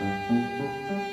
うん。